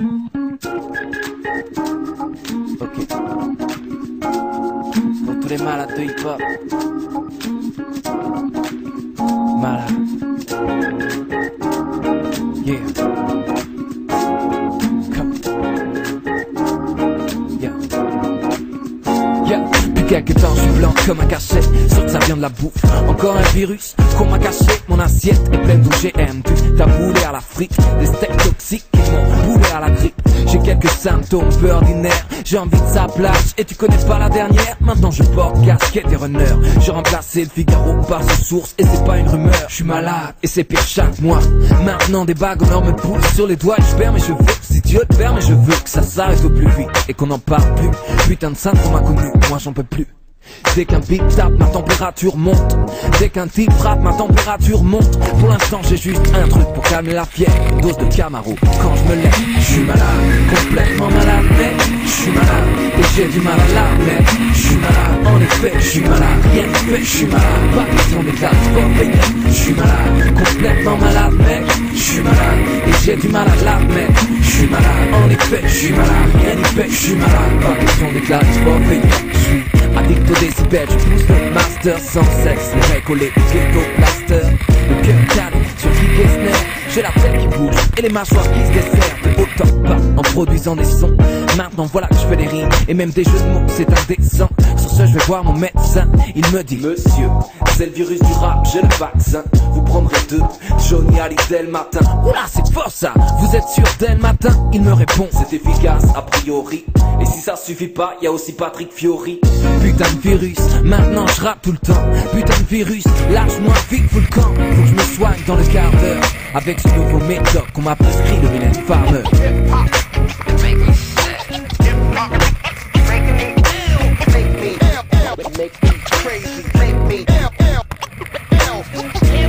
Ok. Pour tous les malades de hip-hop. Quelques temps, je suis blanc comme un cachet. Sûr que ça vient de la bouffe. Encore un virus qu'on m'a caché. Mon assiette est pleine d'OGM. Du taboulé à l'Afrique. Des steaks toxiques qui m'ont boulé à la grippe. J'ai quelques symptômes peu ordinaires. J'ai envie de sa plage. Et tu connais pas la dernière? Maintenant je porte casquette et runner. J'ai remplacé le Figaro par ses sources. Et c'est pas une rumeur. Je suis malade. Et c'est pire chaque mois. Maintenant des bagues en me poussent sur les doigts. Je perds mes cheveux. Si Dieu te permet, je veux que ça s'arrête au plus vite. Et qu'on en parle plus. Putain de syndrome inconnu. Moi j'en peux plus. Dès qu'un beat tape, ma température monte. Dès qu'un type frappe, ma température monte. Pour l'instant, j'ai juste un truc pour calmer la fièvre. Dose de Camaro. Quand je me lève, je suis malade, complètement malade, mais je suis malade. Et j'ai du mal à l'admettre. Je suis malade, en effet, je suis malade. Rien ne fait, je suis malade. Pas question d'éclat, sport suis malade, complètement malade, mais je suis malade. Et j'ai du mal à l'admettre. Je suis malade, en effet, je suis malade. Rien n'y fait, je suis malade. Pas question d'éclat, sport payé. Je suis Addict au décibel, je pousse le master sans sexe Les mecs collés, ghetto plaster Le cœur calme sur Guy Gessner J'ai la tête qui bouge et les mâchoires qui se desservent Autant pas en produisant des sons Maintenant voilà que je fais des rimes Et même des jeux de mots, c'est indécent Je vais voir mon médecin Il me dit Monsieur, c'est le virus du rap, j'ai le vaccin Vous prendrez deux, Johnny Hallyday le matin Oula c'est fort ça, vous êtes sûr dès le matin? Il me répond, c'est efficace a priori Et si ça suffit pas, y a aussi Patrick Fiori Putain de virus, maintenant je rappe tout le temps. Putain de virus, lâche-moi vite, fous le camp. Faut que je me soigne dans le quart d'heure. Avec ce nouveau méthode qu'on m'a prescrit de Mylène Farmer. crazy. Make me L, L, L.